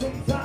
six,